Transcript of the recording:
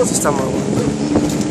Você está maluco?